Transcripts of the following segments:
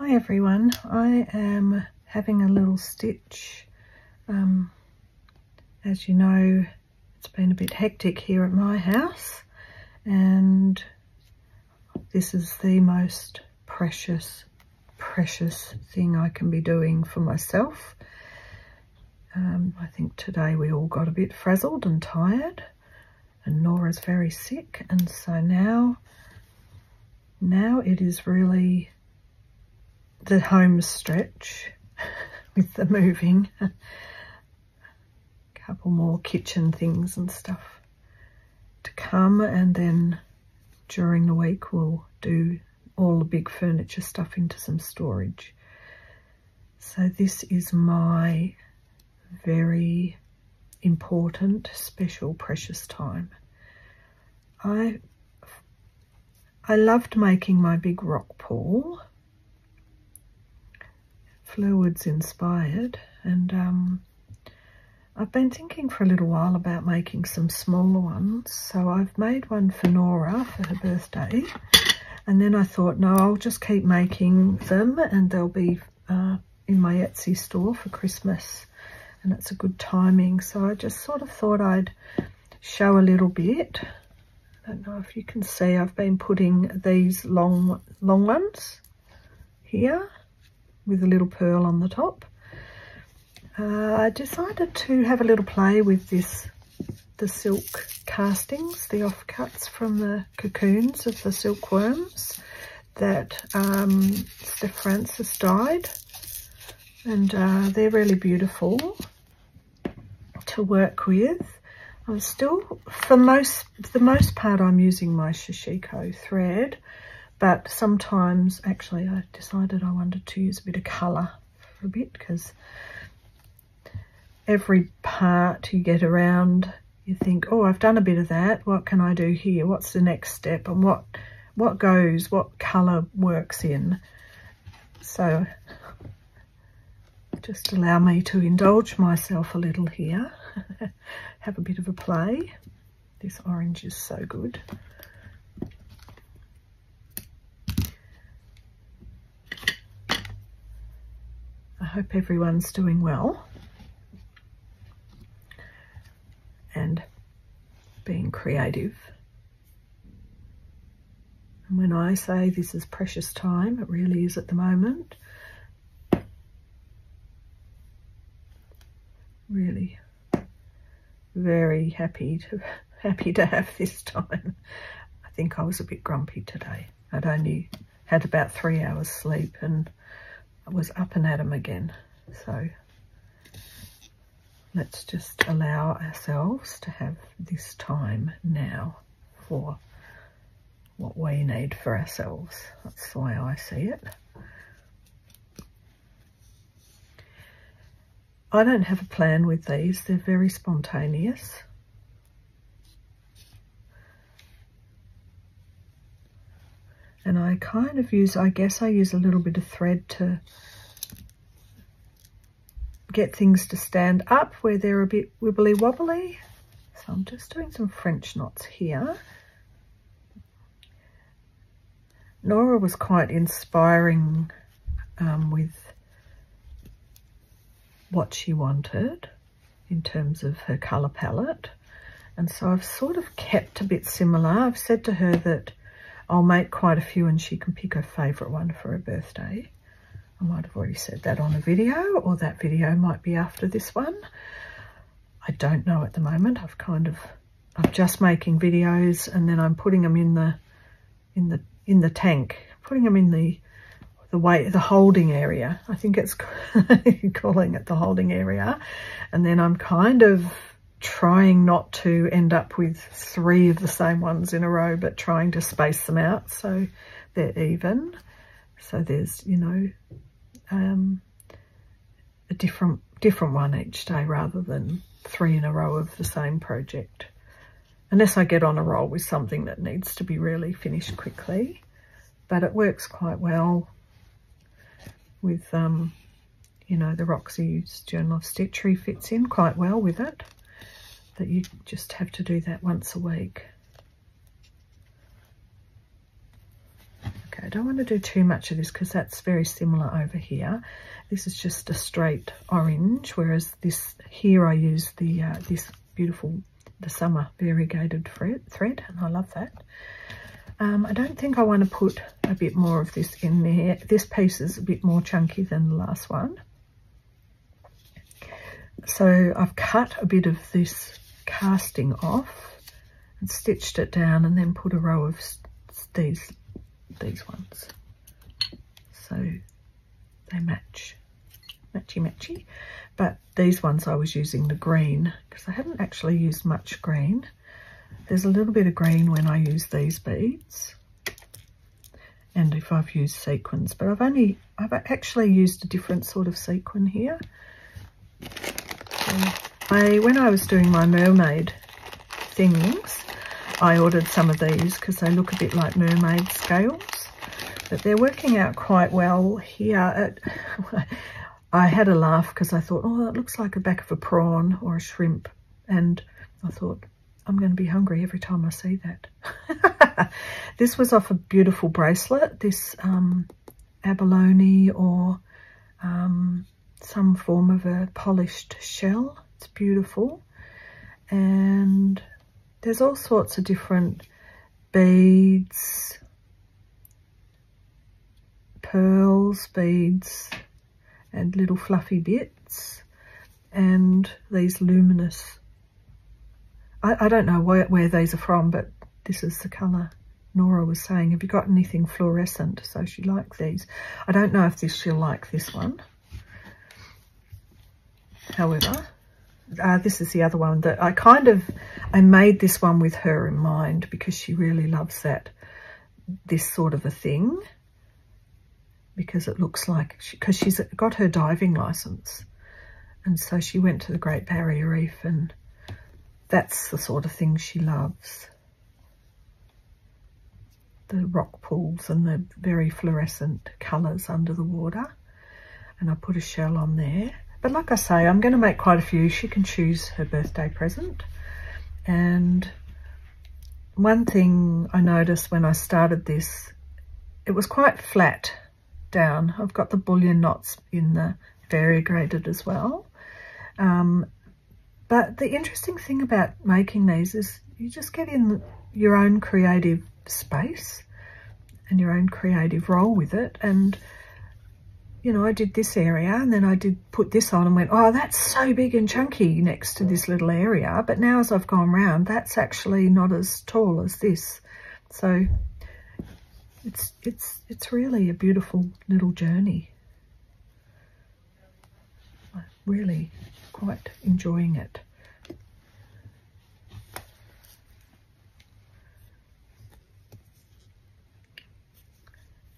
Hi everyone, I am having a little stitch. Um, as you know, it's been a bit hectic here at my house and this is the most precious, precious thing I can be doing for myself. Um, I think today we all got a bit frazzled and tired and Nora's very sick and so now, now it is really the home stretch with the moving. a couple more kitchen things and stuff to come and then during the week we'll do all the big furniture stuff into some storage. So this is my very important, special, precious time. I I loved making my big rock pool Fluids inspired and um, I've been thinking for a little while about making some smaller ones. So I've made one for Nora for her birthday. And then I thought, no, I'll just keep making them and they'll be uh, in my Etsy store for Christmas. And it's a good timing. So I just sort of thought I'd show a little bit. I don't know if you can see, I've been putting these long, long ones here with a little pearl on the top. Uh, I decided to have a little play with this, the silk castings, the offcuts from the cocoons of the silkworms that um, Steph Francis dyed. And uh, they're really beautiful to work with. I'm still, for most, the most part, I'm using my Sashiko thread. But sometimes, actually, I decided I wanted to use a bit of colour for a bit because every part you get around, you think, oh, I've done a bit of that. What can I do here? What's the next step? And what, what goes, what colour works in? So just allow me to indulge myself a little here. Have a bit of a play. This orange is so good. Hope everyone's doing well and being creative. And when I say this is precious time, it really is at the moment. Really very happy to happy to have this time. I think I was a bit grumpy today. I'd only had about three hours sleep and was up and at 'em again. So let's just allow ourselves to have this time now for what we need for ourselves. That's the way I see it. I don't have a plan with these. They're very spontaneous. And I kind of use, I guess I use a little bit of thread to get things to stand up where they're a bit wibbly wobbly. So I'm just doing some French knots here. Nora was quite inspiring um, with what she wanted in terms of her colour palette. And so I've sort of kept a bit similar. I've said to her that I'll make quite a few and she can pick her favourite one for her birthday. I might have already said that on a video or that video might be after this one. I don't know at the moment. I've kind of, I'm just making videos and then I'm putting them in the, in the, in the tank, putting them in the, the way, the holding area. I think it's calling it the holding area. And then I'm kind of trying not to end up with three of the same ones in a row, but trying to space them out so they're even. So there's, you know, um, a different different one each day rather than three in a row of the same project. Unless I get on a roll with something that needs to be really finished quickly. But it works quite well with, um, you know, the Roxy's Journal of Stitchery fits in quite well with it that you just have to do that once a week. Okay, I don't want to do too much of this because that's very similar over here. This is just a straight orange, whereas this here I use the uh, this beautiful, the summer variegated thread, and I love that. Um, I don't think I want to put a bit more of this in there. This piece is a bit more chunky than the last one. So I've cut a bit of this casting off and stitched it down and then put a row of these these ones. So they match matchy matchy. But these ones I was using the green because I hadn't actually used much green. There's a little bit of green when I use these beads. And if I've used sequins but I've only I've actually used a different sort of sequin here. So I when I was doing my mermaid things I ordered some of these because they look a bit like mermaid scales. But they're working out quite well here. I had a laugh because I thought, oh, that looks like a back of a prawn or a shrimp. And I thought, I'm going to be hungry every time I see that. this was off a beautiful bracelet, this um, abalone or um, some form of a polished shell. It's beautiful. And there's all sorts of different beads, pearls, beads, and little fluffy bits, and these luminous. I, I don't know where, where these are from, but this is the colour. Nora was saying, have you got anything fluorescent? So she likes these. I don't know if this she'll like this one. However, uh, this is the other one that I kind of, I made this one with her in mind because she really loves that, this sort of a thing. Because it looks like, because she, she's got her diving license. And so she went to the Great Barrier Reef and that's the sort of thing she loves. The rock pools and the very fluorescent colours under the water. And I put a shell on there. But like I say, I'm going to make quite a few. She can choose her birthday present. And one thing I noticed when I started this, it was quite flat down. I've got the bullion knots in the variegated as well. Um, but the interesting thing about making these is you just get in your own creative space and your own creative role with it. And you know, I did this area and then I did put this on and went, oh, that's so big and chunky next to this little area. But now as I've gone round, that's actually not as tall as this. So it's, it's, it's really a beautiful little journey. I'm really quite enjoying it.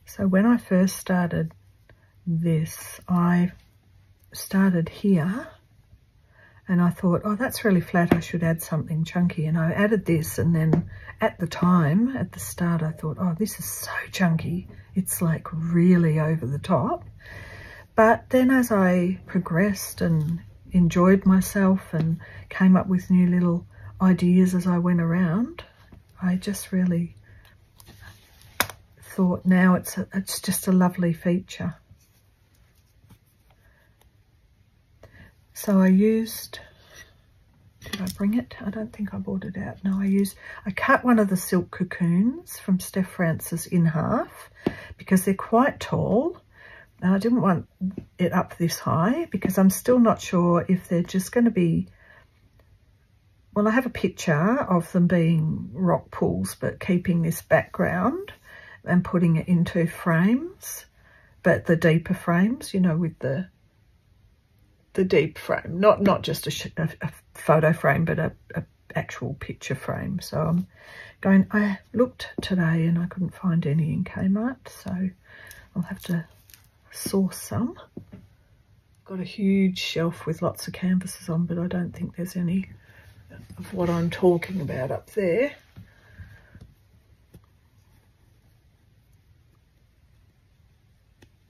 So when I first started this, I started here and I thought, oh, that's really flat. I should add something chunky. And I added this. And then at the time, at the start, I thought, oh, this is so chunky. It's like really over the top. But then as I progressed and enjoyed myself and came up with new little ideas as I went around, I just really thought now it's a, it's just a lovely feature. So I used, did I bring it? I don't think I brought it out. No, I used, I cut one of the silk cocoons from Steph Francis in half because they're quite tall. And I didn't want it up this high because I'm still not sure if they're just going to be, well, I have a picture of them being rock pools, but keeping this background and putting it into frames, but the deeper frames, you know, with the the deep frame, not not just a, a, a photo frame, but a, a, actual picture frame. So I'm going, I looked today and I couldn't find any in Kmart, so I'll have to source some. Got a huge shelf with lots of canvases on, but I don't think there's any of what I'm talking about up there.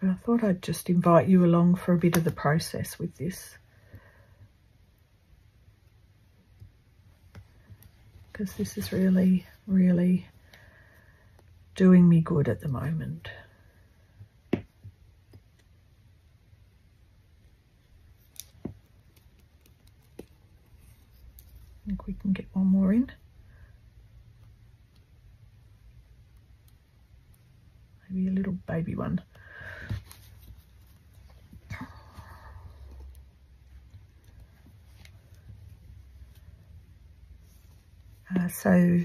I thought I'd just invite you along for a bit of the process with this. Because this is really, really doing me good at the moment. I think we can get one more in. Maybe a little baby one. So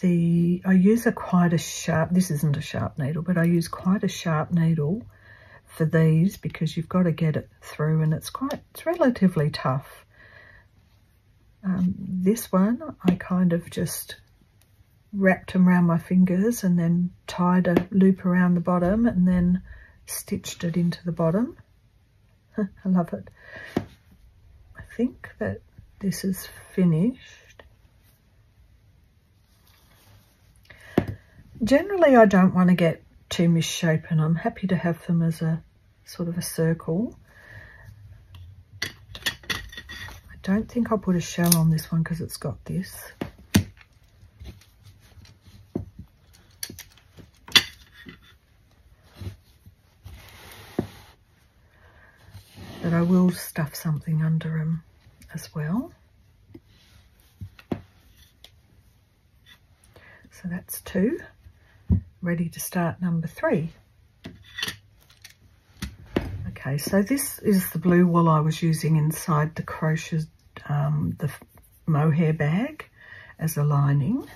the I use a quite a sharp, this isn't a sharp needle, but I use quite a sharp needle for these because you've got to get it through and it's quite, it's relatively tough. Um, this one, I kind of just wrapped them around my fingers and then tied a loop around the bottom and then stitched it into the bottom. I love it. I think that this is finished. Generally I don't want to get too misshapen. I'm happy to have them as a sort of a circle. I don't think I'll put a shell on this one because it's got this. But I will stuff something under them as well. So that's two ready to start number three. Okay, so this is the blue wool I was using inside the crocheted, um, the mohair bag as a lining.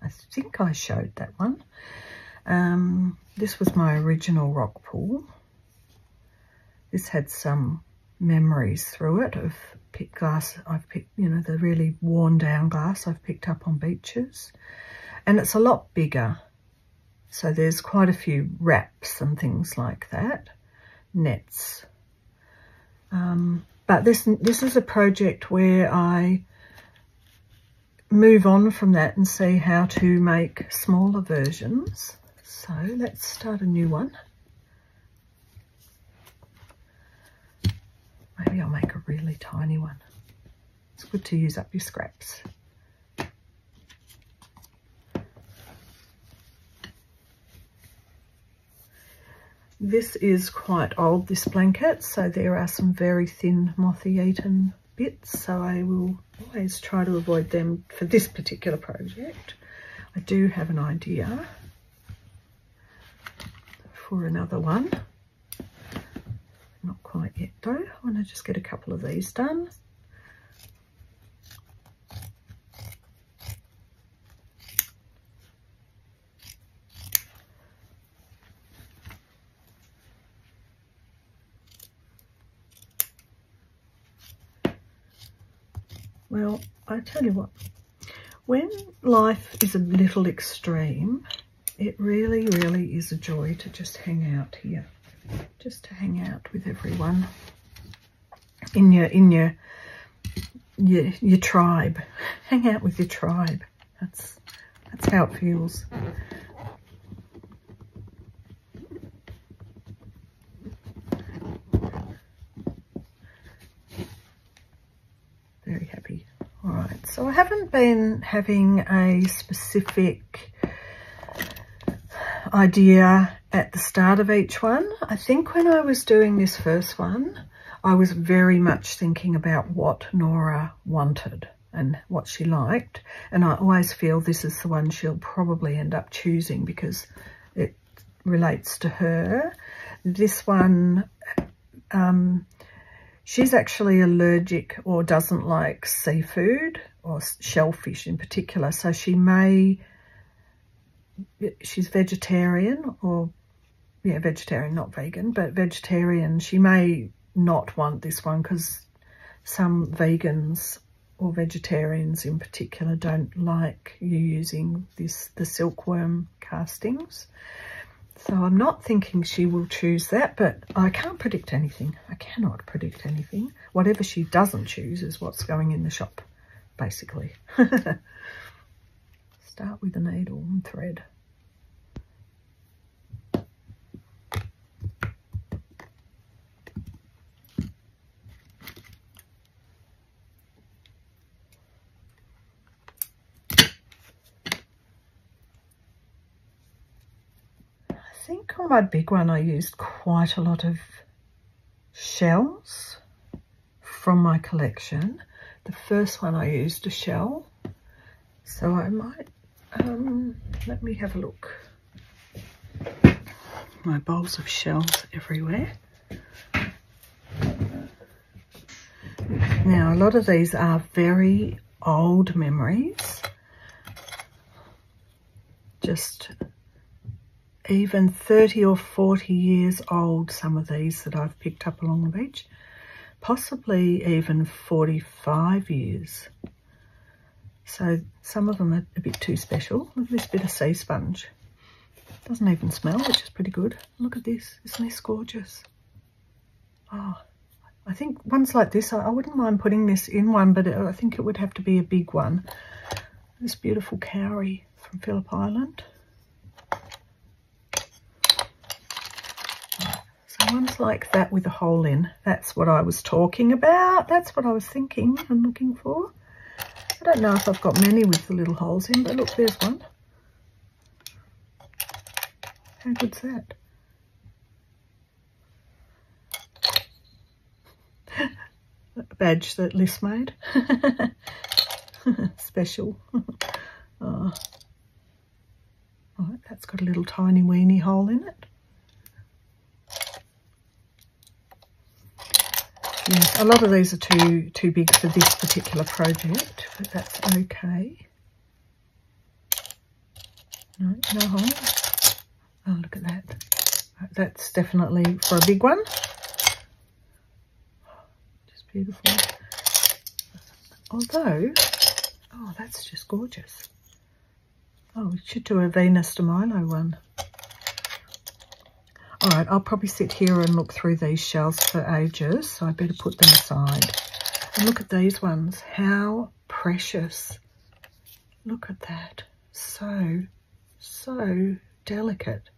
I think I showed that one. Um, this was my original rock pool. This had some memories through it of pick glass I've picked, you know, the really worn down glass I've picked up on beaches. And it's a lot bigger so there's quite a few wraps and things like that, nets. Um, but this, this is a project where I move on from that and see how to make smaller versions. So let's start a new one. Maybe I'll make a really tiny one. It's good to use up your scraps. This is quite old, this blanket, so there are some very thin moth-eaten bits, so I will always try to avoid them for this particular project. I do have an idea for another one. Not quite yet though. I want to just get a couple of these done. Well, I tell you what, when life is a little extreme, it really, really is a joy to just hang out here. Just to hang out with everyone in your in your your your tribe. Hang out with your tribe. That's that's how it feels. So I haven't been having a specific idea at the start of each one. I think when I was doing this first one, I was very much thinking about what Nora wanted and what she liked. And I always feel this is the one she'll probably end up choosing because it relates to her. This one, um, she's actually allergic or doesn't like seafood or shellfish in particular. So she may, she's vegetarian or, yeah, vegetarian, not vegan, but vegetarian. She may not want this one because some vegans or vegetarians in particular don't like you using this the silkworm castings. So I'm not thinking she will choose that, but I can't predict anything. I cannot predict anything. Whatever she doesn't choose is what's going in the shop basically. Start with a needle and thread. I think on my big one, I used quite a lot of shells from my collection. The first one I used a shell, so I might, um, let me have a look. My bowls of shells everywhere. Now, a lot of these are very old memories. Just even 30 or 40 years old, some of these that I've picked up along the beach. Possibly even 45 years. So some of them are a bit too special. Look at this bit of sea sponge. Doesn't even smell, which is pretty good. Look at this. Isn't this gorgeous? Oh, I think ones like this, I, I wouldn't mind putting this in one, but it, I think it would have to be a big one. This beautiful cowrie from Phillip Island. Ones like that with a hole in, that's what I was talking about. That's what I was thinking and looking for. I don't know if I've got many with the little holes in, but look, there's one. How good's that? a badge that Liz made. Special. oh. Right, that's got a little tiny weeny hole in it. Yes, a lot of these are too too big for this particular project, but that's okay. No, no hole. Oh, look at that. That's definitely for a big one Just beautiful. Although, oh, that's just gorgeous. Oh, we should do a Venus de Milo one. All right, I'll probably sit here and look through these shells for ages, so I better put them aside. And look at these ones. How precious. Look at that. So, so delicate.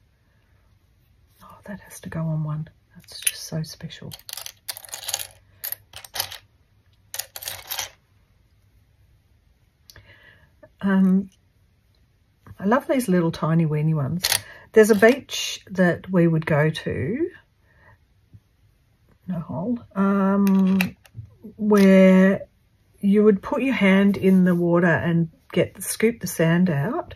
Oh, that has to go on one. That's just so special. Um, I love these little tiny weeny ones. There's a beach that we would go to, no hole, um, where you would put your hand in the water and get scoop the sand out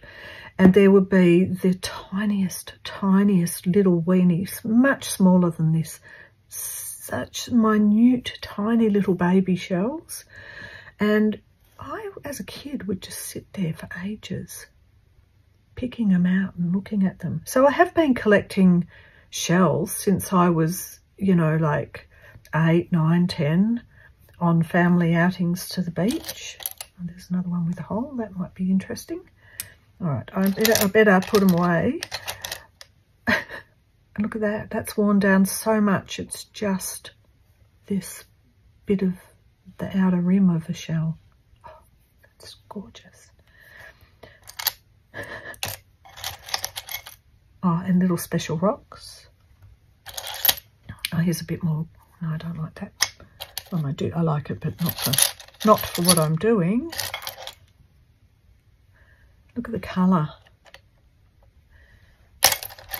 and there would be the tiniest, tiniest little weenies, much smaller than this, such minute, tiny little baby shells. And I, as a kid, would just sit there for ages, picking them out and looking at them. So I have been collecting shells since I was, you know, like eight, nine, ten, on family outings to the beach. And there's another one with a hole. That might be interesting. All right, I better, I better put them away. look at that. That's worn down so much. It's just this bit of the outer rim of a shell. Oh, that's gorgeous. Oh, and little special rocks. Oh, here's a bit more. No, I don't like that. Well, I do. I like it, but not for not for what I'm doing. Look at the colour.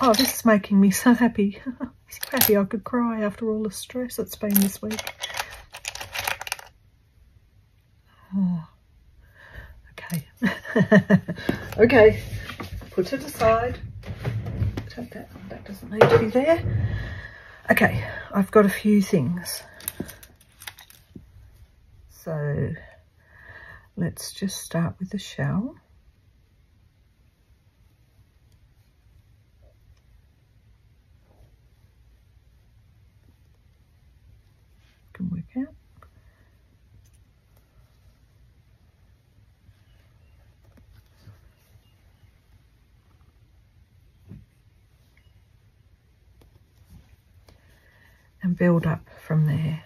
Oh, this is making me so happy. so happy I could cry after all the stress it's been this week. Oh. okay, put it aside. Doesn't need to be there. Okay, I've got a few things. So let's just start with the shell. Can work out. And build up from there.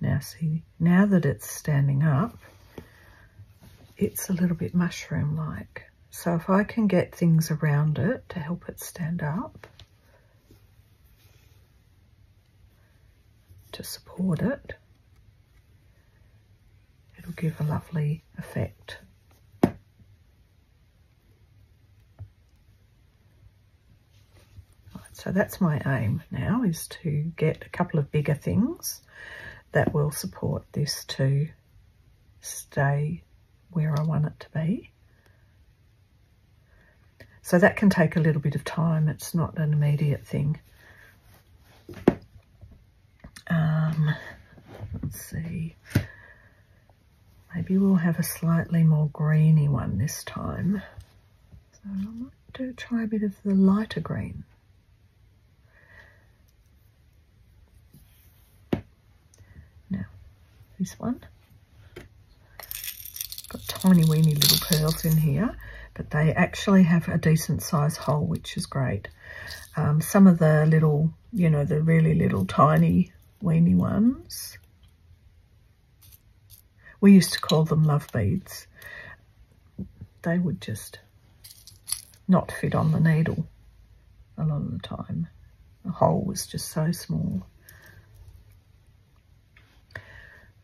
Now see, now that it's standing up, it's a little bit mushroom-like. So if I can get things around it to help it stand up, to support it, it'll give a lovely effect. So that's my aim now is to get a couple of bigger things that will support this to stay where I want it to be. So that can take a little bit of time. It's not an immediate thing. Um, let's see. Maybe we'll have a slightly more greeny one this time. So I might do try a bit of the lighter green. This one. Got tiny weeny little pearls in here, but they actually have a decent size hole, which is great. Um, some of the little, you know, the really little tiny weeny ones we used to call them love beads. They would just not fit on the needle a lot of the time. The hole was just so small.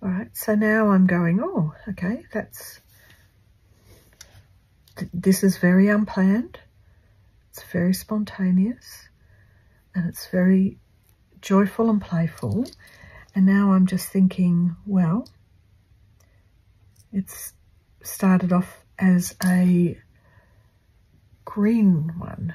All right, so now I'm going, oh, okay, that's, th this is very unplanned. It's very spontaneous and it's very joyful and playful. And now I'm just thinking, well, it's started off as a green one.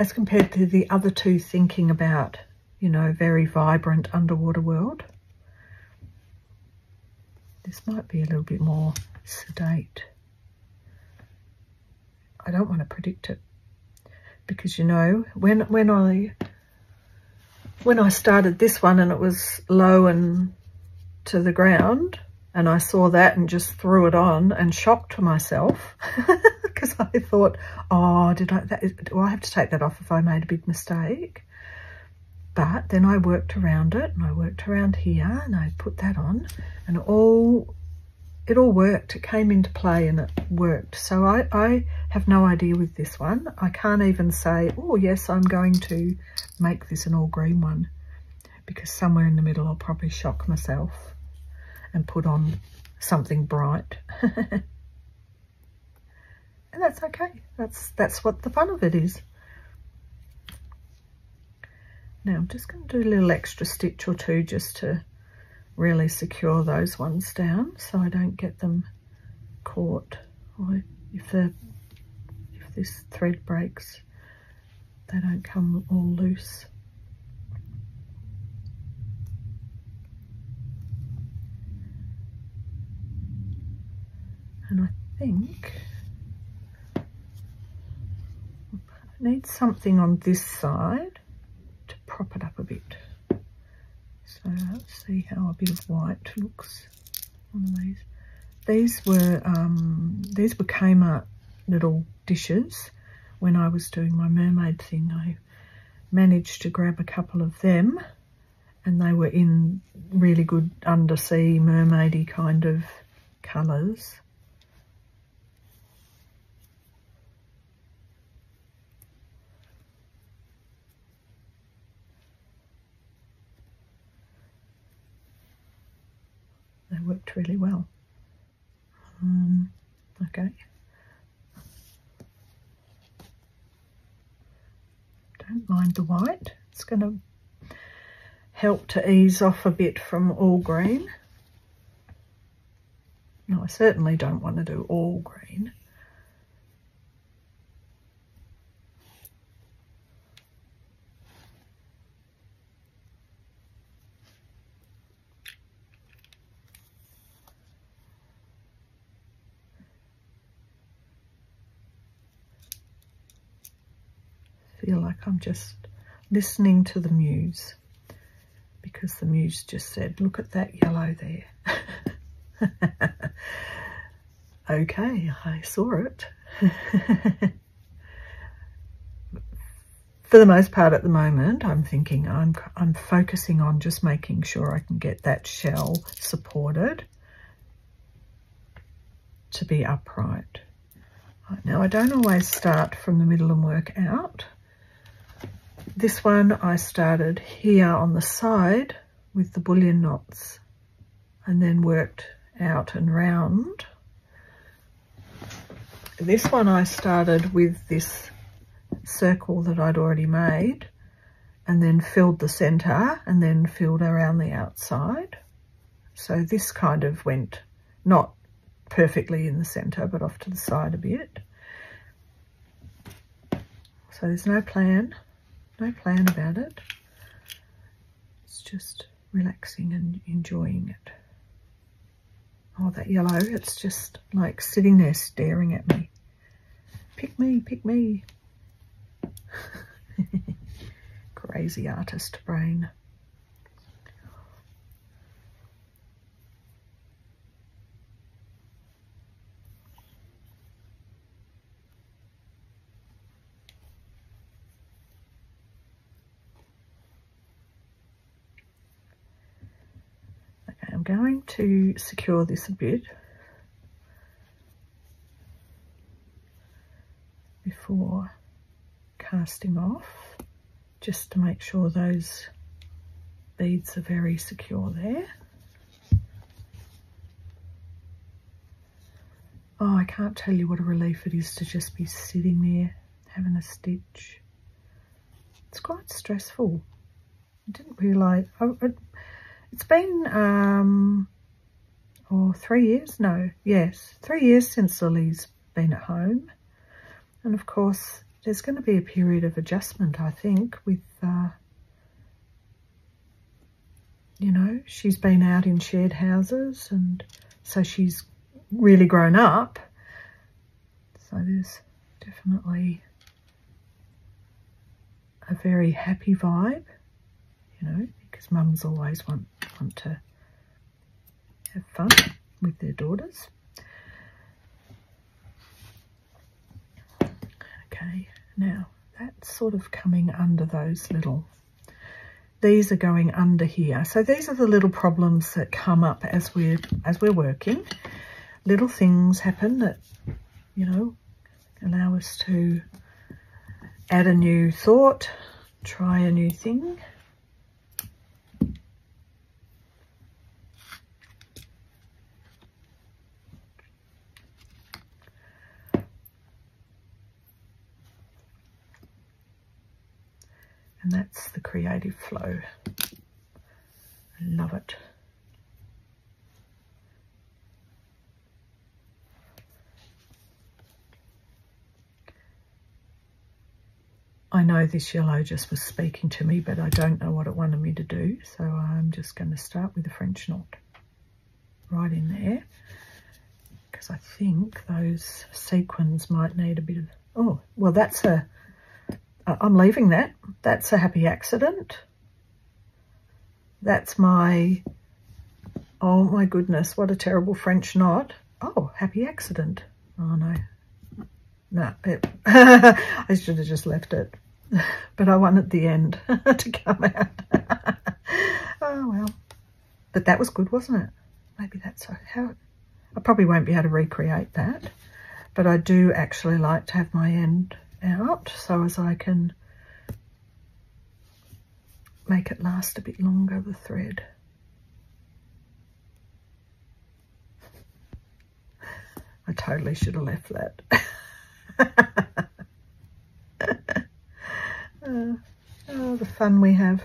As compared to the other two thinking about, you know, very vibrant underwater world. This might be a little bit more sedate. I don't want to predict it because, you know, when, when I when I started this one and it was low and to the ground and I saw that and just threw it on and shocked myself because I thought, oh, did I, do I have to take that off if I made a big mistake? But then I worked around it and I worked around here and I put that on and all it all worked. It came into play and it worked. So I, I have no idea with this one. I can't even say, oh yes, I'm going to make this an all green one because somewhere in the middle I'll probably shock myself and put on something bright. and that's okay. That's, that's what the fun of it is. Now I'm just going to do a little extra stitch or two just to really secure those ones down so I don't get them caught or if the if this thread breaks they don't come all loose. And I think I need something on this side to prop it up a bit. So let's see how a bit of white looks on these. These were um, these were Kmart little dishes. When I was doing my mermaid thing, I managed to grab a couple of them and they were in really good undersea mermaidy kind of colours. They worked really well. Um, okay. Don't mind the white. It's going to help to ease off a bit from all green. No, I certainly don't want to do all green. feel like I'm just listening to the muse because the muse just said, look at that yellow there. okay, I saw it. For the most part at the moment, I'm thinking I'm, I'm focusing on just making sure I can get that shell supported to be upright. Now, I don't always start from the middle and work out. This one I started here on the side with the bullion knots and then worked out and round this one I started with this circle that I'd already made and then filled the centre and then filled around the outside. So this kind of went not perfectly in the centre but off to the side a bit. So there's no plan, no plan about it. It's just relaxing and enjoying it. Oh, that yellow, it's just like sitting there staring at me. Pick me, pick me. Crazy artist brain. Okay, I'm going to secure this a bit before casting off just to make sure those beads are very secure there. Oh, I can't tell you what a relief it is to just be sitting there having a stitch. It's quite stressful. I didn't realise, it, has been, um, oh, three years? No, yes, three years since Lily's been at home. And of course, there's going to be a period of adjustment, I think, with, uh, you know, she's been out in shared houses and so she's really grown up. So there's definitely a very happy vibe, you know, because mums always want, want to have fun with their daughters. Okay, now that's sort of coming under those little, these are going under here. So these are the little problems that come up as we're, as we're working. Little things happen that, you know, allow us to add a new thought, try a new thing. And that's the creative flow. I love it. I know this yellow just was speaking to me, but I don't know what it wanted me to do. So I'm just going to start with a French knot right in there. Because I think those sequins might need a bit of... Oh, well, that's a I'm leaving that. That's a happy accident. That's my, oh my goodness, what a terrible French knot. Oh, happy accident. Oh no, no, it, I should have just left it. But I wanted the end to come out. oh well, but that was good, wasn't it? Maybe that's how, I probably won't be able to recreate that, but I do actually like to have my end out so as I can make it last a bit longer, the thread. I totally should have left that. uh, oh, the fun we have.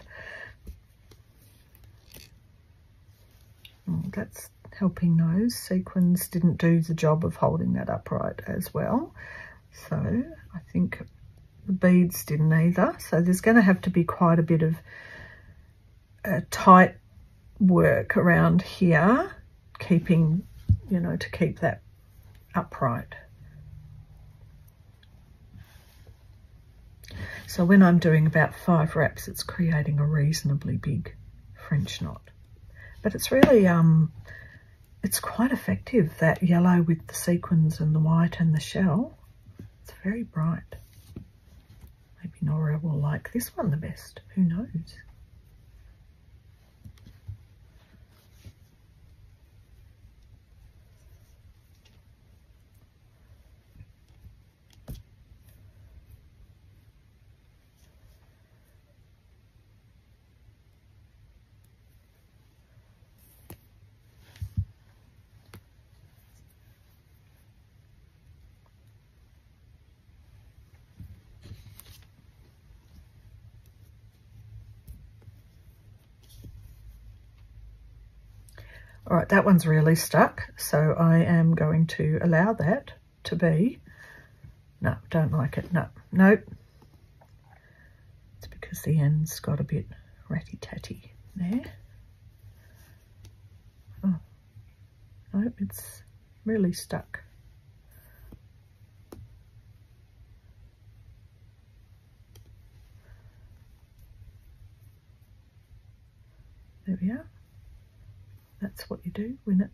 Oh, that's helping those. Sequins didn't do the job of holding that upright as well. So I think the beads didn't either. So there's going to have to be quite a bit of uh, tight work around here, keeping, you know, to keep that upright. So when I'm doing about five wraps, it's creating a reasonably big French knot. But it's really, um, it's quite effective, that yellow with the sequins and the white and the shell. It's very bright. Maybe Nora will like this one the best. Who knows? All right, that one's really stuck, so I am going to allow that to be. No, don't like it. No, nope. It's because the end's got a bit ratty-tatty there. Oh, nope, it's really stuck. There we are. That's what you do when it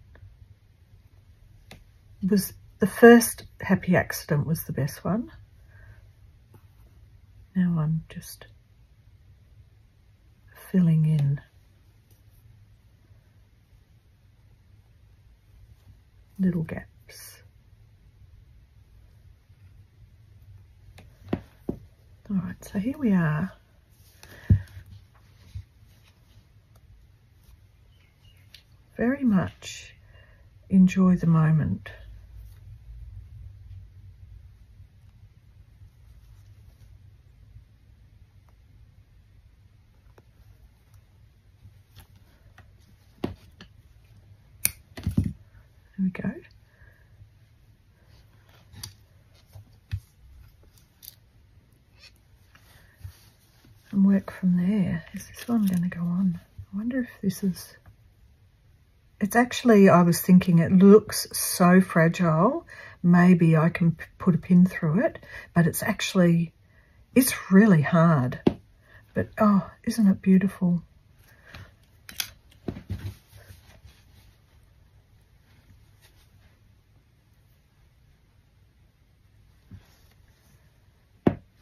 was the first happy accident was the best one. Now I'm just filling in little gaps. All right, so here we are very much enjoy the moment. There we go. And work from there. Is this one going to go on? I wonder if this is it's actually, I was thinking it looks so fragile. Maybe I can put a pin through it, but it's actually, it's really hard. But, oh, isn't it beautiful?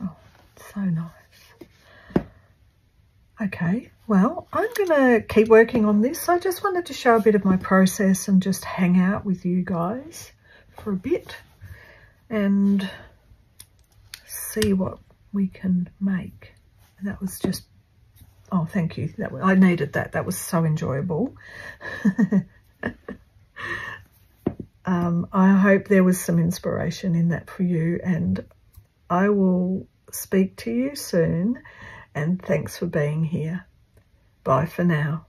Oh, so nice. Okay, well, I'm going to keep working on this. I just wanted to show a bit of my process and just hang out with you guys for a bit and see what we can make. And that was just, oh, thank you. That I needed that. That was so enjoyable. um, I hope there was some inspiration in that for you and I will speak to you soon and thanks for being here. Bye for now.